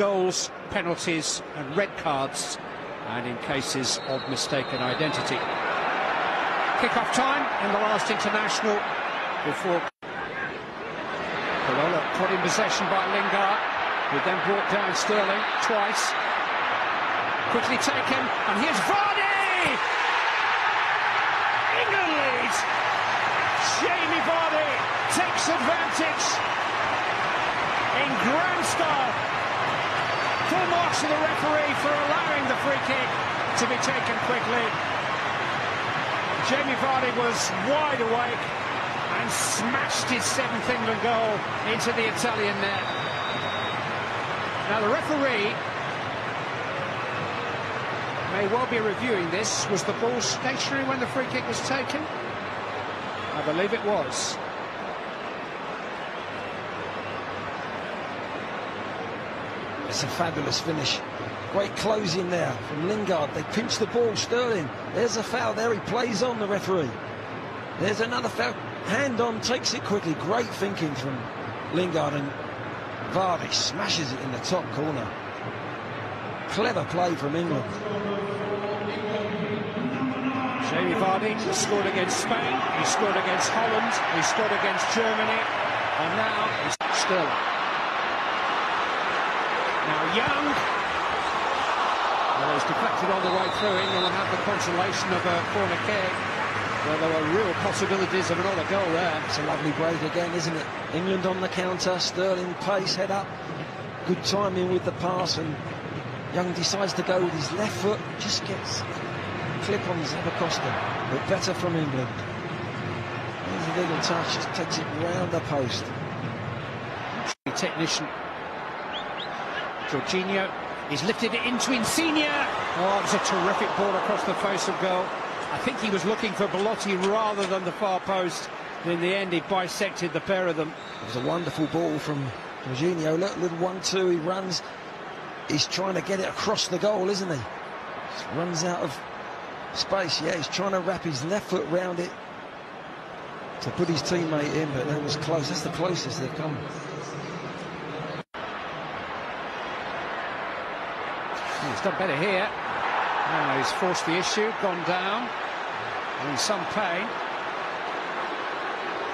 goals, penalties and red cards, and in cases of mistaken identity. Kick-off time in the last international before Corolla put in possession by Lingard, who then brought down Sterling twice. Quickly taken, and here's Vardy! England leads! Jamie Vardy takes advantage in style. To the referee for allowing the free kick to be taken quickly. Jamie Vardy was wide awake and smashed his seventh England goal into the Italian net. Now the referee may well be reviewing this. Was the ball stationary when the free kick was taken? I believe it was. It's a fabulous finish. Great closing there from Lingard. They pinch the ball, Sterling. There's a foul there. He plays on the referee. There's another foul. Hand on, takes it quickly. Great thinking from Lingard and Vardy smashes it in the top corner. Clever play from England. Jamie Vardy scored against Spain, he scored against Holland, he scored against Germany, and now he's Sterling. Now Young, well, he's deflected on the way through. England will have the consolation of a corner kick. Well, there were real possibilities of another goal there. It's a lovely break again, isn't it? England on the counter, Sterling pace, head up. Good timing with the pass, and Young decides to go with his left foot, just gets a clip on Zappacosta, but better from England. There's a little touch, just takes it round the post. Technician Jorginho, he's lifted it into Insigne. Oh, it's a terrific ball across the face of goal. I think he was looking for Belotti rather than the far post. In the end, he bisected the pair of them. It was a wonderful ball from Jorginho. Look, little one-two, he runs. He's trying to get it across the goal, isn't he? Just runs out of space. Yeah, he's trying to wrap his left foot round it to put his teammate in, but that was close. That's the closest they've come. He's done better here. Now he's forced the issue, gone down, in some pain.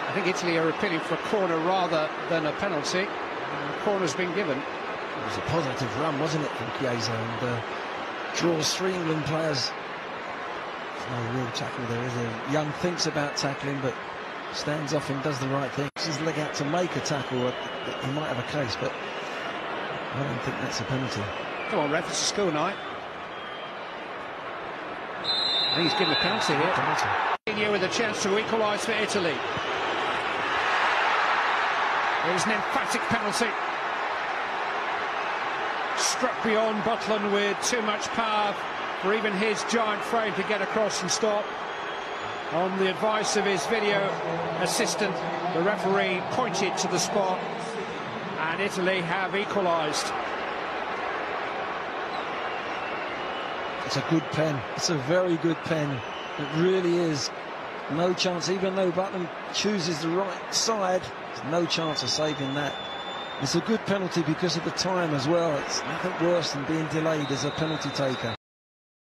I think Italy are appealing for a corner rather than a penalty. The corner's been given. It was a positive run, wasn't it, from Chiesa, and uh, draws three England players. There's no real tackle there, is there? Young thinks about tackling, but stands off and does the right thing. His leg out to make a tackle. He might have a case, but I don't think that's a penalty. Come on, ref, it's a school night. I think he's given a penalty here. Penalty. with a chance to equalise for Italy. It was an emphatic penalty. Struck beyond Butland with too much power for even his giant frame to get across and stop. On the advice of his video assistant, the referee pointed to the spot and Italy have equalised. It's a good pen. It's a very good pen. It really is. No chance, even though Butland chooses the right side, there's no chance of saving that. It's a good penalty because of the time as well. It's nothing worse than being delayed as a penalty taker.